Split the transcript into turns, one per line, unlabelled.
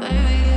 baby.